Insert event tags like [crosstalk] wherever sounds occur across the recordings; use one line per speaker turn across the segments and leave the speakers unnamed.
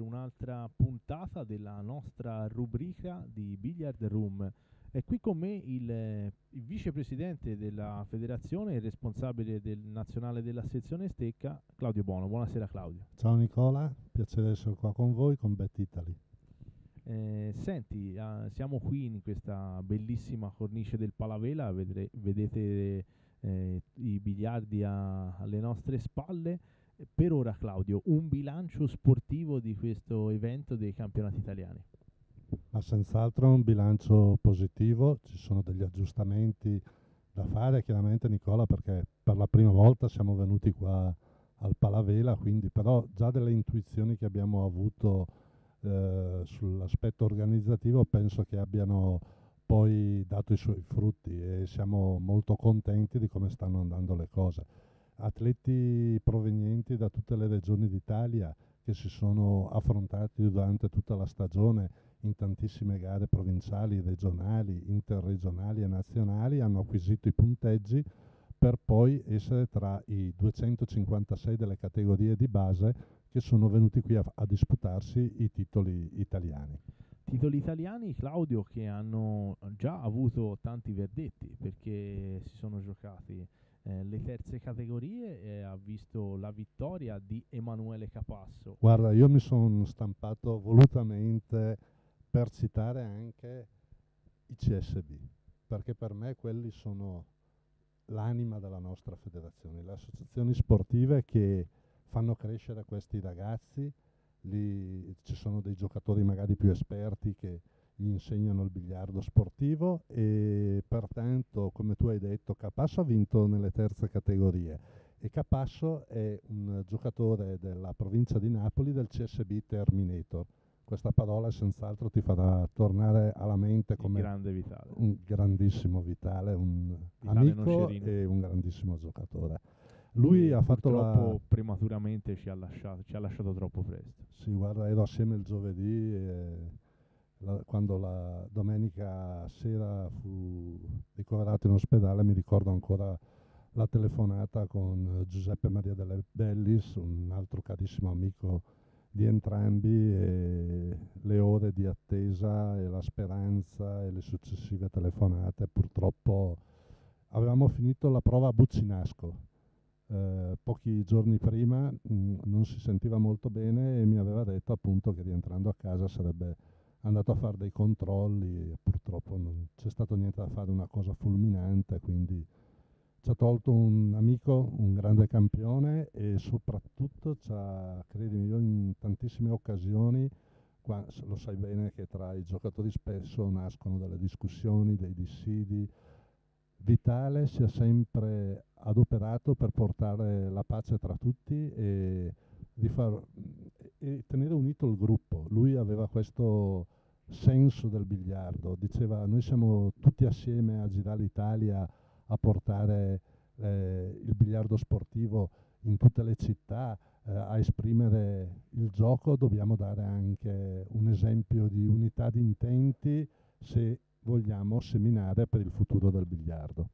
un'altra puntata della nostra rubrica di Billiard Room. È qui con me il, il vicepresidente della federazione e responsabile del nazionale della sezione stecca, Claudio Bono. Buonasera Claudio.
Ciao Nicola, piacere essere qua con voi con Bet Italy.
Eh, senti, uh, siamo qui in questa bellissima cornice del Palavela, vedre, vedete eh, i biliardi a, alle nostre spalle. Per ora Claudio, un bilancio sportivo di questo evento dei campionati italiani?
Ma senz'altro un bilancio positivo, ci sono degli aggiustamenti da fare chiaramente Nicola perché per la prima volta siamo venuti qua al Palavela, quindi però già delle intuizioni che abbiamo avuto eh, sull'aspetto organizzativo penso che abbiano poi dato i suoi frutti e siamo molto contenti di come stanno andando le cose. Atleti provenienti da tutte le regioni d'Italia che si sono affrontati durante tutta la stagione in tantissime gare provinciali, regionali, interregionali e nazionali, hanno acquisito i punteggi per poi essere tra i 256 delle categorie di base che sono venuti qui a, a disputarsi i titoli italiani.
Titoli italiani, Claudio, che hanno già avuto tanti verdetti perché si sono giocati eh, le terze categorie e ha visto la vittoria di Emanuele Capasso.
Guarda, io mi sono stampato volutamente per citare anche i CSB, perché per me quelli sono l'anima della nostra federazione, le associazioni sportive che fanno crescere questi ragazzi, lì ci sono dei giocatori magari più esperti che gli insegnano il biliardo sportivo e pertanto, come tu hai detto, Capasso ha vinto nelle terze categorie e Capasso è un giocatore della provincia di Napoli del CSB Terminator. Questa parola senz'altro ti farà tornare alla mente come
grande vitale.
un grandissimo Vitale, un
Vitale
amico e un grandissimo giocatore. Lui
E
ha fatto la...
prematuramente ci ha, lasciato, ci ha lasciato troppo presto.
Sì, guarda, ero assieme il giovedì e la- quando la domenica sera fu ricoverato in ospedale mi ricordo ancora la telefonata con Giuseppe Maria delle Bellis, un altro carissimo amico di entrambi, e le ore di attesa e la speranza e le successive telefonate. Purtroppo avevamo finito la prova a Buccinasco. Eh, pochi giorni prima mh, non si sentiva molto bene e mi aveva detto appunto che rientrando a casa sarebbe andato a fare dei controlli e purtroppo non c'è stato niente da fare, una cosa fulminante, quindi ci ha tolto un amico, un grande campione e soprattutto ci ha, credimi, io in tantissime occasioni, qua, lo sai bene che tra i giocatori spesso nascono delle discussioni, dei dissidi, Vitale si è sempre adoperato per portare la pace tra tutti e, di far, e tenere unito il gruppo. Lui aveva questo senso del biliardo, diceva noi siamo tutti assieme a girare l'Italia a portare eh, il biliardo sportivo in tutte le città, eh, a esprimere il gioco, dobbiamo dare anche un esempio di unità di intenti se vogliamo seminare per il futuro del biliardo.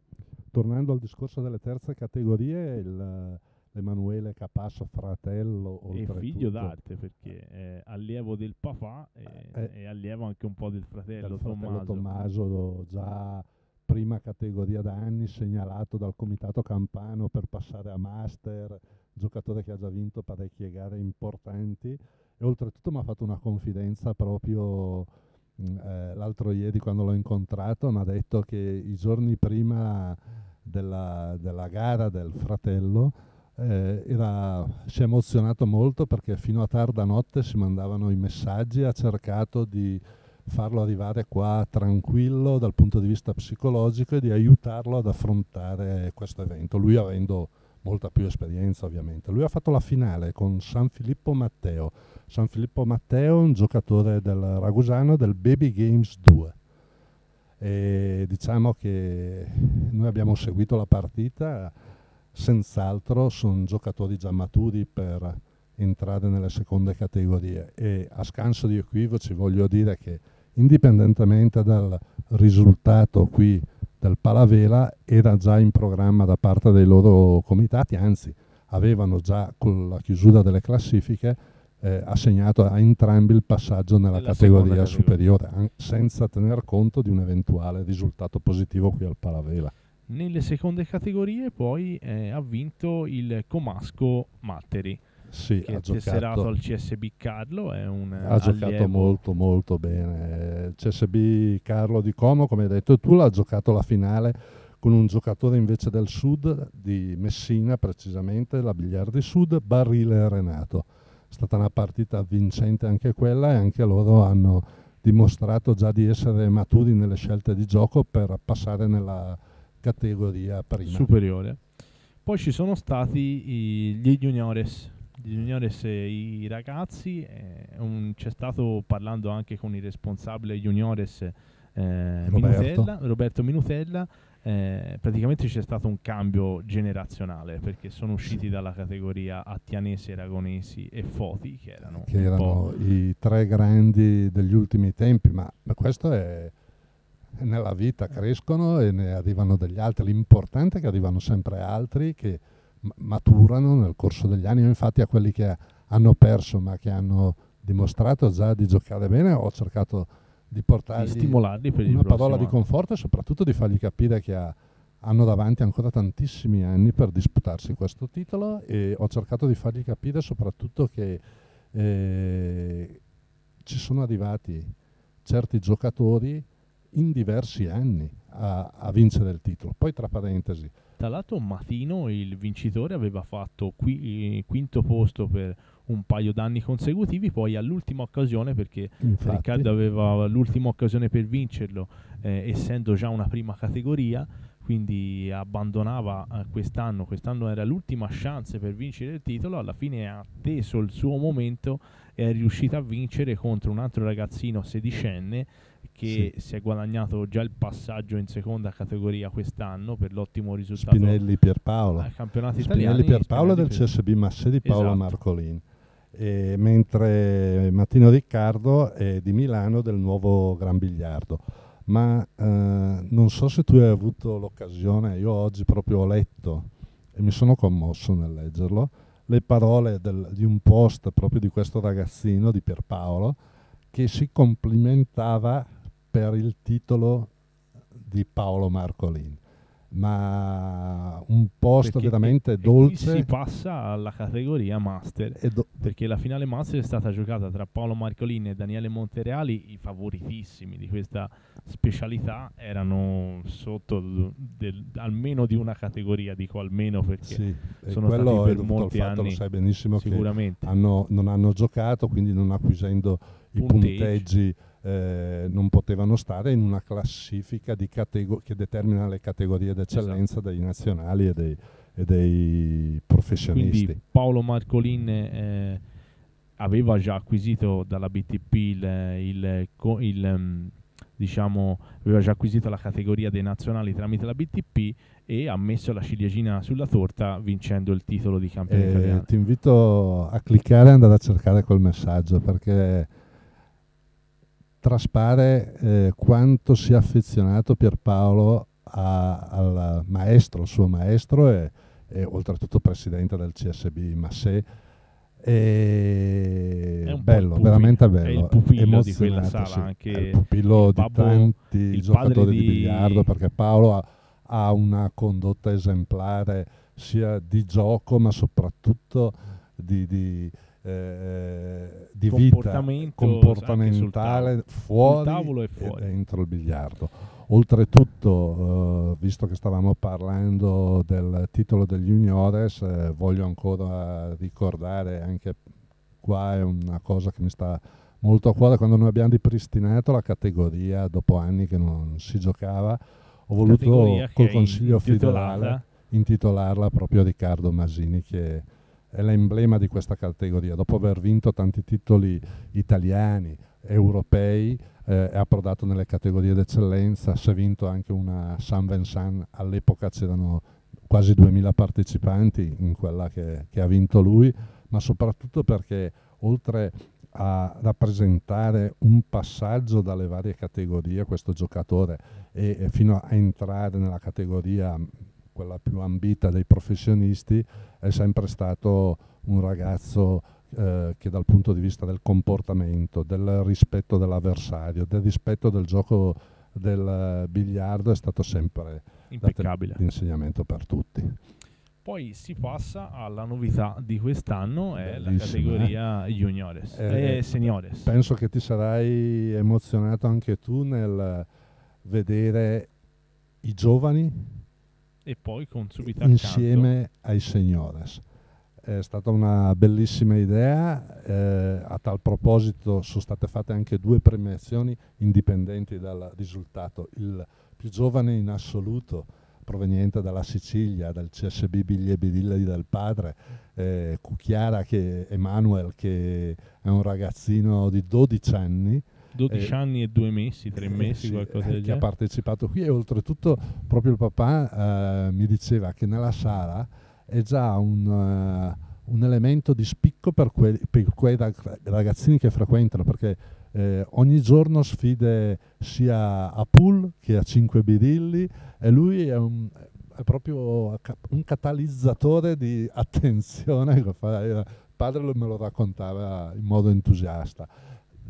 Tornando al discorso delle terze categorie, il, Emanuele Capasso, fratello,
E figlio d'arte perché è allievo del papà e
Eh,
è allievo anche un po' del fratello,
del fratello
Tommaso.
Tommaso, già prima categoria da anni, segnalato dal comitato campano per passare a master, giocatore che ha già vinto parecchie gare importanti. E oltretutto mi ha fatto una confidenza proprio mh, eh, l'altro ieri quando l'ho incontrato, mi ha detto che i giorni prima della, della gara del fratello eh, era- si è emozionato molto perché fino a tarda notte si mandavano i messaggi, ha cercato di farlo arrivare qua tranquillo dal punto di vista psicologico e di aiutarlo ad affrontare questo evento, lui avendo molta più esperienza ovviamente. Lui ha fatto la finale con San Filippo Matteo. San Filippo Matteo è un giocatore del Ragusano del Baby Games 2. E diciamo che noi abbiamo seguito la partita, senz'altro sono giocatori già maturi per entrare nelle seconde categorie e a scanso di equivoci voglio dire che indipendentemente dal risultato qui del Palavela era già in programma da parte dei loro comitati, anzi avevano già con la chiusura delle classifiche eh, assegnato a entrambi il passaggio nella, categoria, superiore, an- senza tener conto di un eventuale risultato positivo qui al Palavela.
Nelle seconde categorie poi eh, ha vinto il Comasco Matteri.
Sì,
che
ha
tesserato al CSB Carlo, è un
ha
allievo.
giocato molto molto bene. CSB Carlo di Como, come hai detto tu, l'ha giocato la finale con un giocatore invece del sud, di Messina precisamente, la Biliardi Sud, Barile Renato. È stata una partita vincente anche quella e anche loro hanno dimostrato già di essere maturi nelle scelte di gioco per passare nella categoria prima.
Superiore. Poi ci sono stati i, gli juniores, gli juniores i ragazzi, eh, un, c'è stato parlando anche con il responsabile juniores eh,
Roberto.
Minutella, Roberto Minutella, eh, praticamente c'è stato un cambio generazionale perché sono usciti dalla categoria Attianesi, Aragonesi e Foti che erano,
che erano i tre grandi degli ultimi tempi, ma, ma questo è nella vita, crescono e ne arrivano degli altri, l'importante è che arrivano sempre altri che maturano nel corso degli anni, Io infatti a quelli che hanno perso ma che hanno dimostrato già di giocare bene ho cercato di portargli
di stimolarli per
una parola di conforto e soprattutto di fargli capire che ha, hanno davanti ancora tantissimi anni per disputarsi questo titolo e ho cercato di fargli capire soprattutto che eh, ci sono arrivati certi giocatori in diversi anni a, a, vincere il titolo. Poi tra parentesi.
Tra l'altro Matino, il vincitore, aveva fatto qui, quinto posto per un paio d'anni consecutivi, poi all'ultima occasione, perché
Infatti.
Riccardo aveva l'ultima occasione per vincerlo, eh, essendo già una prima categoria, quindi abbandonava eh, quest'anno, quest'anno era l'ultima chance per vincere il titolo, alla fine ha atteso il suo momento e è riuscito a vincere contro un altro ragazzino sedicenne che sì. si è guadagnato già il passaggio in seconda categoria quest'anno per l'ottimo risultato
Spinelli Pierpaolo.
ai campionati
Spinelli
italiani
Pierpaolo
Spinelli
del CSB Masse di Paolo
esatto.
Marcolin. E mentre Mattino Riccardo è di Milano del nuovo Gran Biliardo. Ma eh, non so se tu hai avuto l'occasione io oggi proprio ho letto e mi sono commosso nel leggerlo le parole del, di un post proprio di questo ragazzino di Pierpaolo che si complimentava per il titolo di Paolo Marcolin ma un post
perché
veramente
e,
dolce.
E si passa alla categoria Master perché la finale Master è stata giocata tra Paolo Marcolin e Daniele Montereali, i favoritissimi di questa specialità erano sotto del, almeno di una categoria, dico almeno perché
sì,
sono stati per molti anni.
Lo sai benissimo
sicuramente.
Hanno, non hanno giocato, quindi non acquisendo i punteggi, eh, non potevano stare in una classifica che determina le categorie d'eccellenza esatto. dei nazionali e dei, e dei, professionisti.
Quindi Paolo Marcolin eh, aveva già acquisito dalla BTP il, il, il um, diciamo, aveva già acquisito la categoria dei nazionali tramite la BTP e ha messo la ciliegina sulla torta vincendo il titolo di campione
eh,
italiano.
Ti invito a cliccare e andare a cercare quel messaggio perché traspare eh, quanto sia affezionato Pierpaolo a, al maestro, il suo maestro e, e oltretutto presidente del CSB Massé. E bello,
pupillo,
veramente bello.
È il pupillo di quella sala,
sì.
anche
è il pupillo il babbo, di tanti giocatori di... di biliardo perché Paolo ha, ha una condotta esemplare sia di gioco ma soprattutto di, di eh, di vita comportamentale fuori,
e, fuori,
e dentro il biliardo. Oltretutto, eh, visto che stavamo parlando del titolo degli juniores, eh, voglio ancora ricordare anche qua è una cosa che mi sta molto a cuore. Quando noi abbiamo ripristinato la categoria dopo anni che non si giocava ho voluto col consiglio federale intitolarla proprio a Riccardo Masini che è l'emblema di questa categoria. Dopo aver vinto tanti titoli italiani, europei, eh, è approdato nelle categorie d'eccellenza, si è vinto anche una San Vincent, all'epoca c'erano quasi 2000 partecipanti in quella che, che ha vinto lui, ma soprattutto perché oltre a rappresentare un passaggio dalle varie categorie questo giocatore e, fino a entrare nella categoria quella più ambita dei professionisti, è sempre stato un ragazzo eh, che dal punto di vista del comportamento, del rispetto dell'avversario, del rispetto del gioco del biliardo è stato sempre
impeccabile.
L'insegnamento per tutti.
Poi si passa alla novità di quest'anno, è la categoria eh? juniores eh, eh, seniores.
Penso che ti sarai emozionato anche tu nel vedere i giovani
e poi con subito
insieme ai seniores. È stata una bellissima idea, eh, a tal proposito sono state fatte anche due premiazioni indipendenti dal risultato. Il più giovane in assoluto proveniente dalla Sicilia, dal CSB Biglie Bidilli del padre, eh, Cucchiara che Emanuel che è un ragazzino di 12 anni,
12 eh, anni e due mesi, tre mesi, sì, qualcosa del
genere. Che ha partecipato qui e oltretutto proprio il papà eh, mi diceva che nella sala è già un, uh, un elemento di spicco per, que- per, quei ragazzini che frequentano, perché eh, ogni giorno sfide sia a pool che a 5 birilli e lui è, un, è proprio un catalizzatore di [laughs] attenzione. Il padre me lo raccontava in modo entusiasta.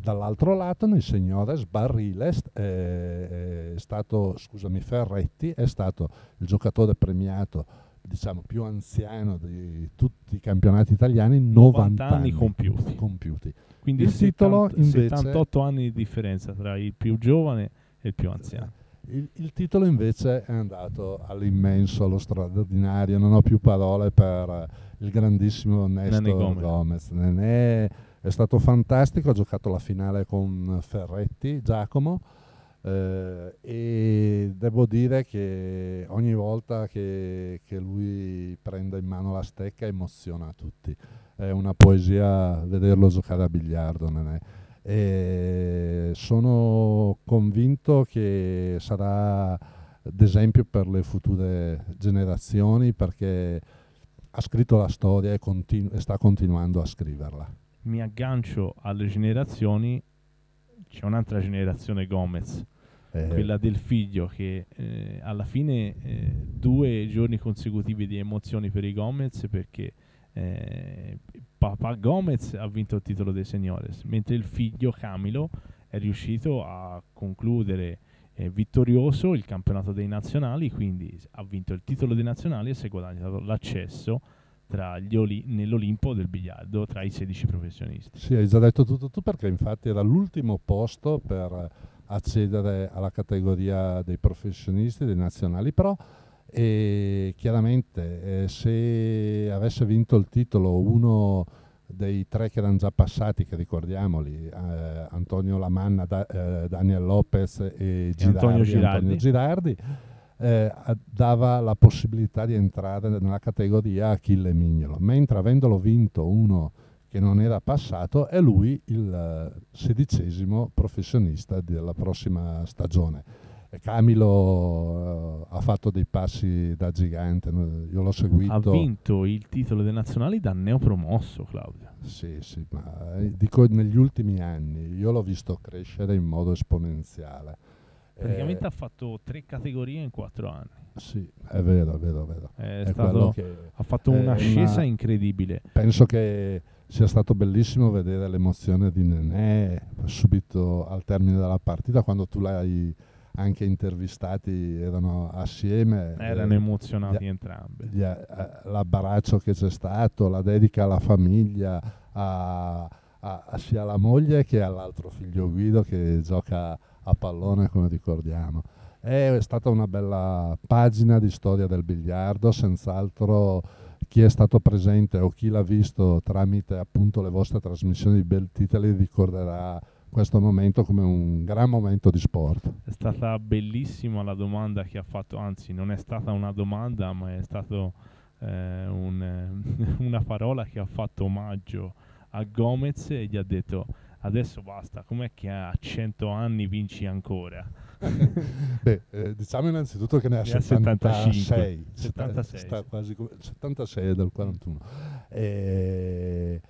Dall'altro lato, nel signore Sbarriles è, è stato, scusami, Ferretti è stato il giocatore premiato diciamo più anziano di tutti i campionati italiani 90, 90 anni,
compiuti.
compiuti.
Quindi il 70, titolo invece 78 anni di differenza tra il più giovane e il più anziano.
Il, il, titolo invece è andato all'immenso, allo straordinario, non ho più parole per il grandissimo Ernesto Gomez. Gomez. Nenè è stato fantastico, ha giocato la finale con Ferretti, Giacomo, eh, e devo dire che ogni volta che, che, lui prende in mano la stecca emoziona tutti. È una poesia vederlo giocare a biliardo. Nenè. E sono convinto che sarà d'esempio per le future generazioni perché ha scritto la storia e, continu- e sta continuando a scriverla.
Mi aggancio alle generazioni, c'è un'altra generazione Gomez, eh. quella del figlio che eh, alla fine eh, due giorni consecutivi di emozioni per i Gomez perché eh, papà Gomez ha vinto il titolo dei seniores, mentre il figlio Camilo è riuscito a concludere eh, vittorioso il campionato dei nazionali, quindi ha vinto il titolo dei nazionali e si è guadagnato l'accesso oli- nell'Olimpo del biliardo tra i 16 professionisti.
Sì, hai già detto tutto tu perché infatti era l'ultimo posto per accedere alla categoria dei professionisti, dei nazionali, però e chiaramente eh, se avesse vinto il titolo uno dei tre che erano già passati, che ricordiamoli, eh, Antonio Lamanna, da, eh, Daniel Lopez e, Girardi,
Antonio Girardi,
Antonio Girardi eh, dava la possibilità di entrare nella categoria Achille Mignolo, mentre avendolo vinto uno che non era passato è lui il eh, sedicesimo professionista della prossima stagione Camilo uh, ha fatto dei passi da gigante, io l'ho seguito.
Ha vinto il titolo dei nazionali da neopromosso, Claudio.
Sì, sì, ma eh, dico negli ultimi anni, io l'ho visto crescere in modo esponenziale.
Praticamente eh, ha fatto tre categorie in quattro anni.
Sì, è vero, è vero, è vero.
È è stato, ha fatto un'ascesa una, incredibile.
Penso che sia stato bellissimo vedere l'emozione di Nenè subito al termine della partita quando tu l'hai anche intervistati erano assieme.
Erano eh, emozionati entrambi.
Eh, l'abbraccio che c'è stato, la dedica alla famiglia, a, a, a sia alla moglie che all'altro figlio Guido che gioca a pallone come ricordiamo. È stata una bella pagina di storia del biliardo, senz'altro chi è stato presente o chi l'ha visto tramite appunto le vostre trasmissioni di Bel Titoli ricorderà questo momento come un gran momento di sport.
È stata bellissima la domanda che ha fatto, anzi non è stata una domanda ma è stata eh, un, [laughs] una parola che ha fatto omaggio a Gomez e gli ha detto adesso basta, com'è che a 100 anni vinci ancora? [laughs]
Beh, eh, diciamo innanzitutto che ne ha 76, 76, sta, quasi 76 del 41. E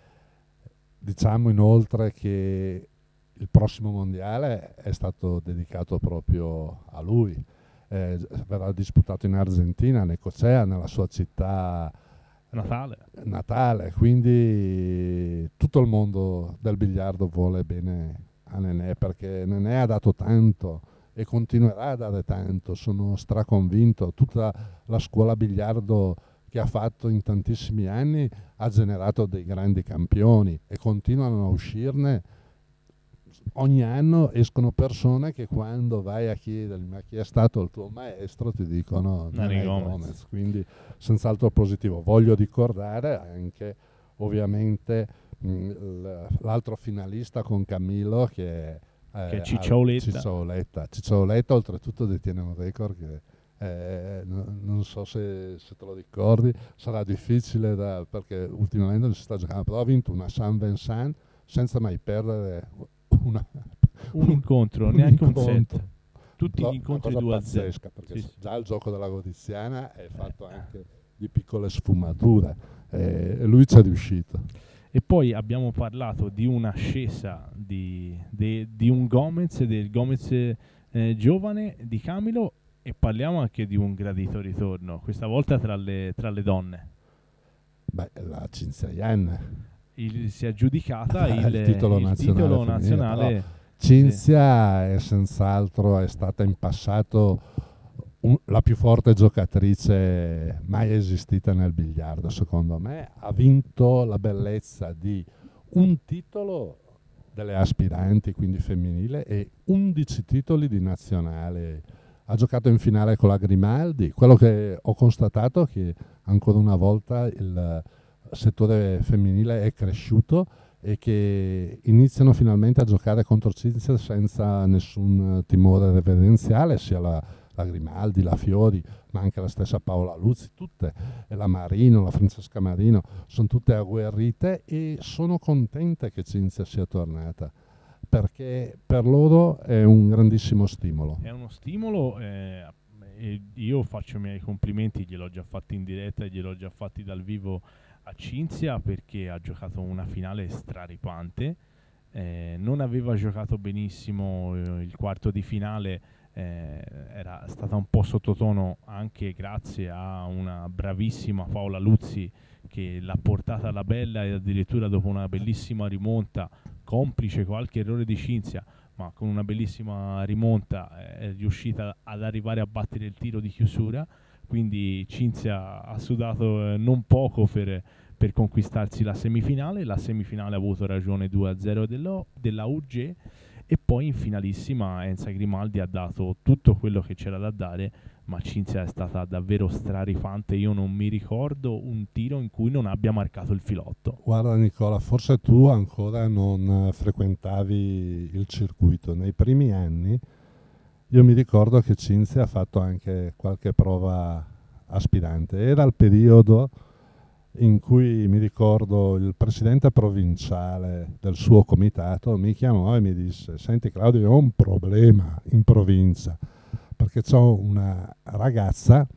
diciamo inoltre che il prossimo mondiale è stato dedicato proprio a lui. Eh, verrà disputato in Argentina, Necocea, nella sua città
Natale.
Natale, quindi tutto il mondo del biliardo vuole bene a Nenè perché Nenè ha dato tanto e continuerà a dare tanto, sono straconvinto. Tutta la scuola biliardo che ha fatto in tantissimi anni ha generato dei grandi campioni e continuano a uscirne. Ogni anno escono persone che quando vai a chiedergli ma chi è stato il tuo maestro ti dicono Nani Gomez. Gomez, quindi senz'altro positivo. Voglio ricordare anche ovviamente l'altro finalista con Camillo che è
eh, che Ciccioletta.
Ciccioletta. Ciccioletta oltretutto detiene un record che eh, no, non so se, se, te lo ricordi, sarà difficile da, perché ultimamente non si sta giocando, però ha vinto una San Vincent senza mai perdere una,
un incontro, un neanche incontro. un set. Tutti gli incontri 2 a 0.
Perché sì. già il gioco della Godiziana è fatto anche di piccole sfumature e lui ci è riuscito.
E poi abbiamo parlato di un'ascesa di, di, di un Gomez, del Gomez eh, giovane di Camilo e parliamo anche di un gradito ritorno, questa volta tra le, tra le donne.
Beh, la Yan.
Il, si è aggiudicata [laughs] il, il, titolo il nazionale. Titolo nazionale
Cinzia sì. è senz'altro è stata in passato un, la più forte giocatrice mai esistita nel biliardo, secondo me. Ha vinto la bellezza di un titolo delle aspiranti, quindi femminile, e 11 titoli di nazionale. Ha giocato in finale con la Grimaldi. Quello che ho constatato è che ancora una volta il settore femminile è cresciuto e che iniziano finalmente a giocare contro Cinzia senza nessun timore reverenziale, sia la la Grimaldi, la Fiori, ma anche la stessa Paola Luzzi, tutte, e la Marino, la Francesca Marino, sono tutte agguerrite e sono contente che Cinzia sia tornata perché per loro è un grandissimo stimolo.
È uno stimolo eh, io faccio i miei complimenti, gliel'ho già fatti in diretta e gliel'ho già fatti dal vivo a Cinzia perché ha giocato una finale straripante. Eh, non aveva giocato benissimo eh, il quarto di finale eh, era stata un po' sottotono anche grazie a una bravissima Paola Luzzi che l'ha portata alla bella e addirittura dopo una bellissima rimonta, complice qualche errore di Cinzia, ma con una bellissima rimonta eh, è riuscita ad arrivare a battere il tiro di chiusura. Quindi Cinzia ha sudato eh, non poco per, per, conquistarsi la semifinale. La semifinale ha avuto ragione 2-0 dello, della UG e poi in finalissima Enza Grimaldi ha dato tutto quello che c'era da dare, ma Cinzia è stata davvero straripante. Io non mi ricordo un tiro in cui non abbia marcato il filotto.
Guarda Nicola, forse tu ancora non frequentavi il circuito. Nei primi anni io mi ricordo che Cinzia ha fatto anche qualche prova aspirante. Era il periodo in cui mi ricordo il presidente provinciale del suo comitato mi chiamò e mi disse senti Claudio ho un problema in provincia perché ho una ragazza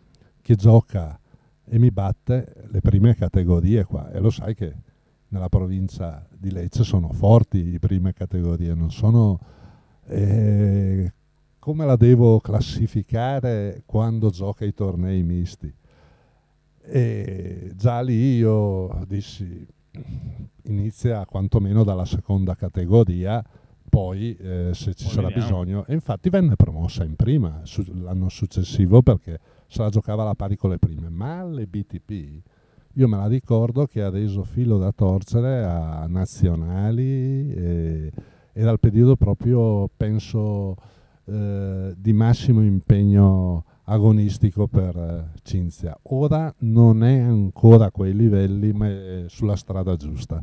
che gioca e mi batte le prime categorie qua e lo sai che nella provincia di Lecce sono forti le prime categorie non sono eh, come la devo classificare quando gioca i tornei misti e già lì io dissi inizia quantomeno dalla seconda categoria, poi eh, se ci Poi sarà vediamo. bisogno. E infatti venne promossa in prima su, l'anno successivo perché se la giocava alla pari con le prime. Ma alle BTP io me la ricordo che ha reso filo da torcere a nazionali e era il periodo proprio, penso, eh, di massimo impegno agonistico per eh, Cinzia. Ora non è ancora a quei livelli, ma è sulla strada giusta.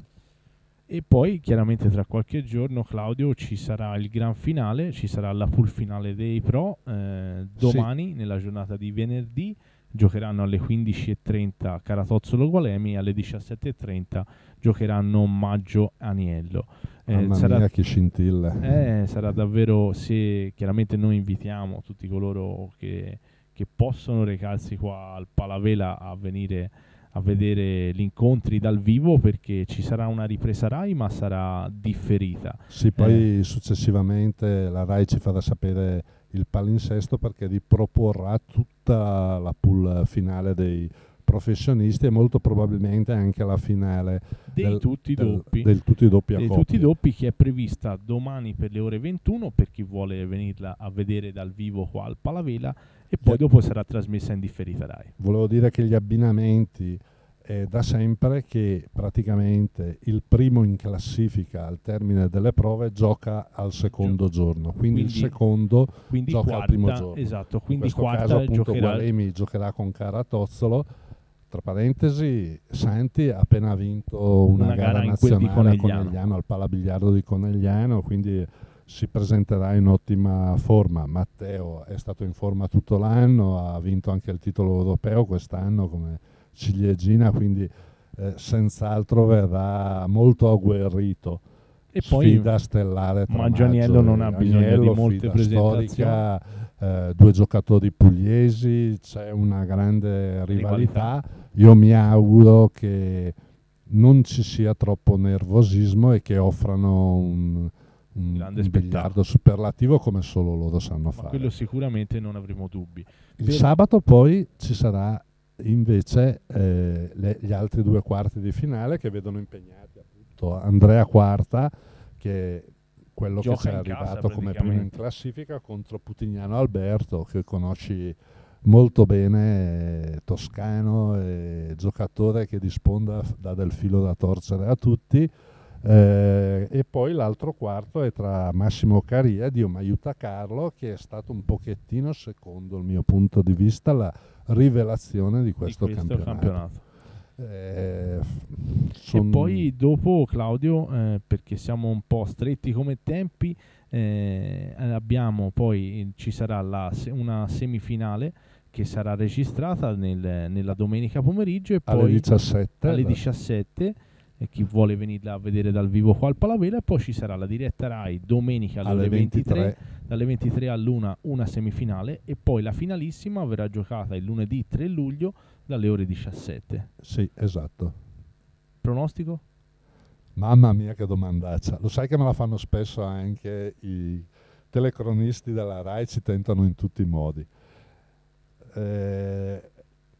E poi chiaramente tra qualche giorno, Claudio, ci sarà il gran finale, ci sarà la pool finale dei Pro. Eh, domani, sì. nella giornata di venerdì, giocheranno alle 15.30 Caratozzolo Gualemi, alle 17.30 giocheranno Maggio Aniello.
Eh, Mamma sarà, mia che scintilla.
Eh, sarà davvero, se chiaramente noi invitiamo tutti coloro che che possono recarsi qua al Palavela a venire a vedere gli incontri dal vivo perché ci sarà una ripresa RAI ma sarà differita.
Sì, poi eh. successivamente la RAI ci farà sapere il palinsesto perché riproporrà tutta la pool finale dei professionisti e molto probabilmente anche la finale
dei
del,
tutti
del,
doppi.
del tutti doppi a
dei
coppie.
tutti doppi che è prevista domani per le ore 21 per chi vuole venirla a vedere dal vivo qua al Palavela e poi dopo sarà trasmessa in differita Rai.
Volevo dire che gli abbinamenti è da sempre che praticamente il primo in classifica al termine delle prove gioca al secondo giorno, quindi, il
Quindi-
secondo
Quindi
Gioca al
quarta,
primo giorno.
esatto,
in
quindi
questo
quarta
caso appunto
giocherà
Gualemi giocherà con Caratozzolo. Tra parentesi, Santi ha appena vinto una,
Una gara
gara
in
nazionale a.
Conegliano,
al Palabigliardo di Conegliano, quindi si presenterà in ottima forma. Matteo è stato in forma tutto l'anno, ha vinto anche il titolo europeo quest'anno come ciliegina, quindi eh, senz'altro verrà molto agguerrito.
e poi
sfida stellare tra
Mangianiello
Maggio
non ha bisogno di
Agnello,
molte
sfida
presentazioni.
storica, eh, due giocatori pugliesi, c'è una grande rivalità. Io mi auguro che non ci sia troppo nervosismo e che offrano un, un,
Grande
un biliardo superlativo come solo loro sanno
ma
fare.
quello sicuramente non avremo dubbi.
Il
per-
sabato poi ci sarà invece eh, le- gli altri due quarti di finale che vedono impegnati appunto Andrea Quarta che è quello
Gioca
che
casa,
arrivato come primo in classifica contro Putignano Alberto che conosci molto bene, eh, toscano, e giocatore che disponda dà del filo da torcere a tutti. Eh, e poi l'altro quarto è tra Massimo Caria, Dio mi aiuta Carlo, che è stato un pochettino, secondo il mio punto di vista, la rivelazione di questo,
di questo
campionato.
campionato.
Eh,
E poi dopo Claudio, eh, perché siamo un po' stretti come tempi, eh, abbiamo poi ci sarà la una semifinale che sarà registrata nel- nella domenica pomeriggio e
alle
poi
17,
alle
la-
17 e chi vuole venirla a vedere dal vivo qua al Palavela e poi ci sarà la diretta Rai domenica alle,
alle
23
23
dalle 23 all'una una semifinale e poi la finalissima verrà giocata il lunedì 3 luglio dalle ore 17.
Sì, esatto.
Pronostico?
Mamma mia che domandaccia. Lo sai che me la fanno spesso anche i telecronisti della RAI, ci tentano in tutti i modi. Eh,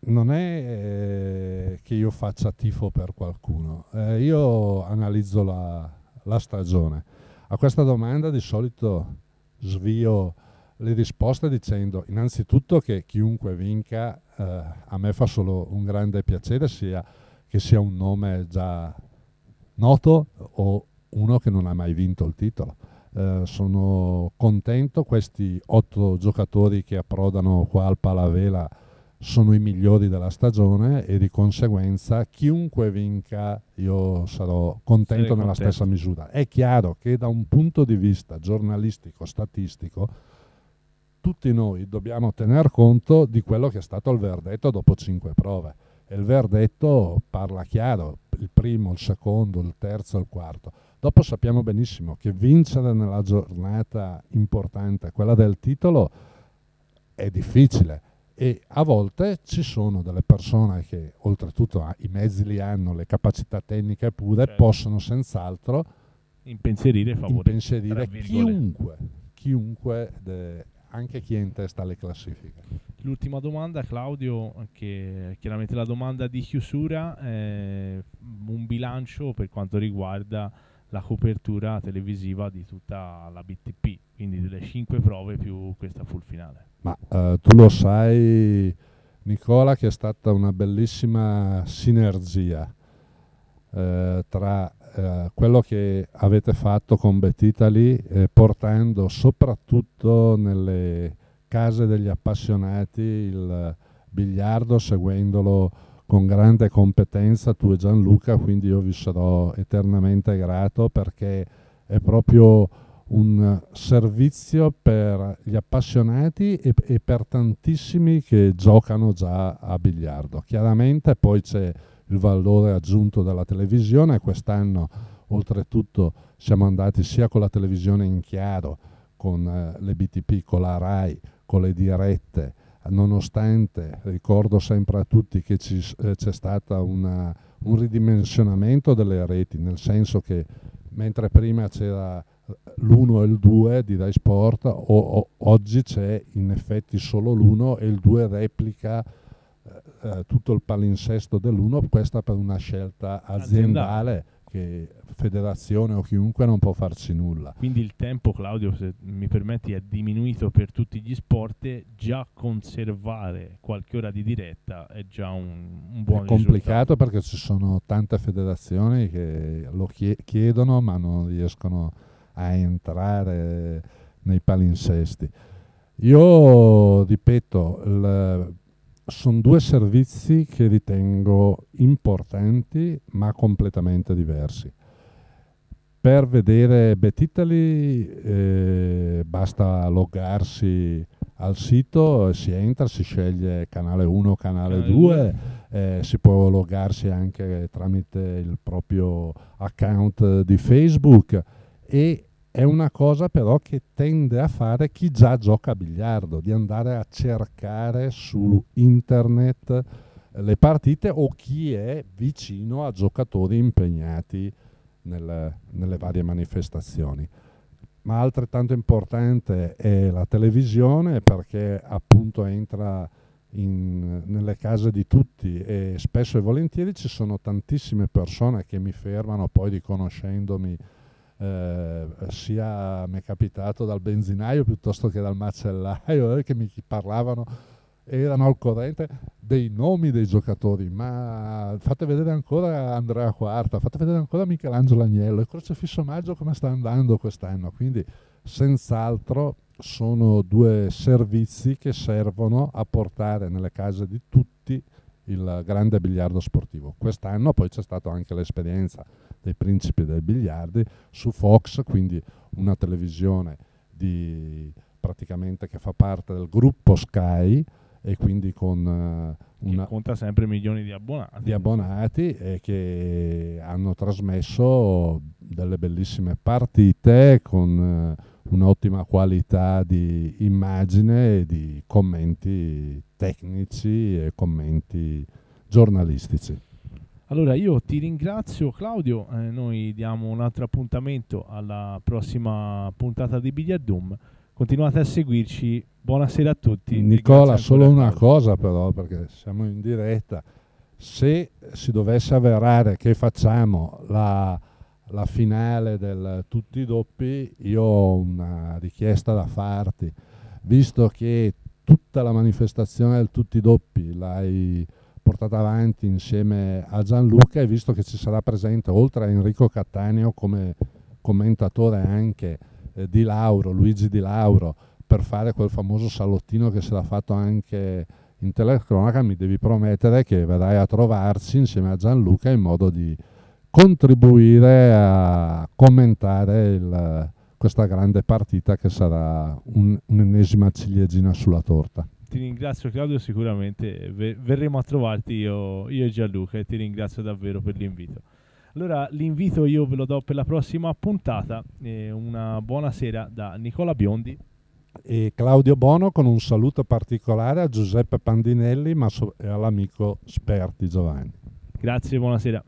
non è eh, che io faccia tifo per qualcuno, eh, io analizzo la, la stagione. A questa domanda di solito svio le risposte dicendo innanzitutto che chiunque vinca eh, a me fa solo un grande piacere, sia che sia un nome già noto o uno che non ha mai vinto il titolo. Eh, sono contento, questi otto giocatori che approdano qua al Palavela sono i migliori della stagione e di conseguenza chiunque vinca io sarò contento
Sarei
nella
contento.
stessa misura. È chiaro che da un punto di vista giornalistico, statistico, tutti noi dobbiamo tener conto di quello che è stato il verdetto dopo cinque prove. E il verdetto parla chiaro, il primo, il secondo, il terzo, il quarto. Dopo sappiamo benissimo che vincere nella giornata importante, quella del titolo, è difficile e a volte ci sono delle persone che oltretutto ah, i mezzi li hanno, le capacità tecniche pure,
Certo.
possono senz'altro
Impensierire favore.
impensierire chiunque, chiunque de- anche chi è in testa alle classifiche.
L'ultima domanda, Claudio, che chiaramente la domanda di chiusura, è un bilancio per quanto riguarda la copertura televisiva di tutta la BTP, quindi delle 5 prove più questa full finale.
Ma eh, tu lo sai, Nicola, che è stata una bellissima sinergia eh, tra eh, quello che avete fatto con Betitali, eh, portando soprattutto nelle case degli appassionati il biliardo, seguendolo con grande competenza, tu e Gianluca, quindi io vi sarò eternamente grato perché è proprio un servizio per gli appassionati e, e per tantissimi che giocano già a biliardo. Chiaramente poi c'è il valore aggiunto della televisione quest'anno oltretutto siamo andati sia con la televisione in chiaro, con eh, le BTP, con la RAI, con le dirette, nonostante ricordo sempre a tutti che eh, c'è stato un ridimensionamento delle reti, nel senso che mentre prima c'era l'1 e il 2 di Rai Sport, o, o, oggi c'è in effetti solo l'1 e il 2 replica eh, eh, tutto il palinsesto dell'uno, questa per una scelta aziendale, aziendale che federazione o chiunque non può farci nulla.
Quindi il tempo, Claudio, se mi permetti, è diminuito per tutti gli sport già conservare qualche ora di diretta è già un, un buon
È complicato
risultato.
perché ci sono tante federazioni che lo chiedono ma non riescono a entrare nei palinsesti. Io ripeto, il, sono due servizi che ritengo importanti ma completamente diversi. Per vedere Bet Italy eh, basta loggarsi al sito, si entra, si sceglie canale 1 o canale 2, eh, si può loggarsi anche tramite il proprio account di Facebook e è una cosa però che tende a fare chi già gioca a biliardo, di andare a cercare su internet le partite o chi è vicino a giocatori impegnati nel, nelle varie manifestazioni. Ma altrettanto importante è la televisione perché appunto entra in, nelle case di tutti e spesso e volentieri ci sono tantissime persone che mi fermano poi riconoscendomi eh, sia mi è capitato dal benzinaio piuttosto che dal macellaio eh, che mi parlavano erano al corrente dei nomi dei giocatori ma fate vedere ancora Andrea Quarta fate vedere ancora Michelangelo Agnello il Crocefisso Maggio come sta andando quest'anno? Quindi senz'altro sono due servizi che servono a portare nelle case di tutti il grande biliardo sportivo. Quest'anno poi c'è stata anche l'esperienza dei principi del biliardi su Fox, quindi una televisione di, praticamente che fa parte del gruppo Sky e quindi con uh,
una, che conta sempre milioni di abbonati,
di abbonati e che hanno trasmesso delle bellissime partite con uh, un'ottima qualità di immagine e di commenti tecnici e commenti giornalistici.
Allora io ti ringrazio Claudio, eh, noi diamo un altro appuntamento alla prossima puntata di Biliardum. Continuate a seguirci, buonasera a tutti.
Nicola, solo una cosa però, perché siamo in diretta. Se si dovesse avverare che facciamo la, la finale del tutti doppi, io ho una richiesta da farti, visto che tutta la manifestazione del tutti doppi l'hai portata avanti insieme a Gianluca e visto che ci sarà presente oltre a Enrico Cattaneo come commentatore anche eh, di Lauro, Luigi Di Lauro, per fare quel famoso salottino che si era fatto anche in telecronaca, mi devi promettere che verrai a trovarci insieme a Gianluca in modo di contribuire a commentare il, questa grande partita che sarà un, un'ennesima ciliegina sulla torta
ti ringrazio Claudio, sicuramente verremo a trovarti io, io, e Gianluca e ti ringrazio davvero per l'invito. Allora l'invito io ve lo do per la prossima puntata, eh, una buona sera da Nicola Biondi
e Claudio Bono con un saluto particolare a Giuseppe Pandinelli ma so- e all'amico Sperti Giovanni.
Grazie, buonasera.